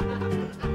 Yeah.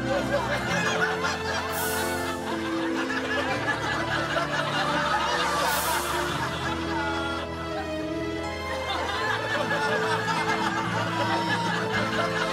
哈哈哈哈哈哈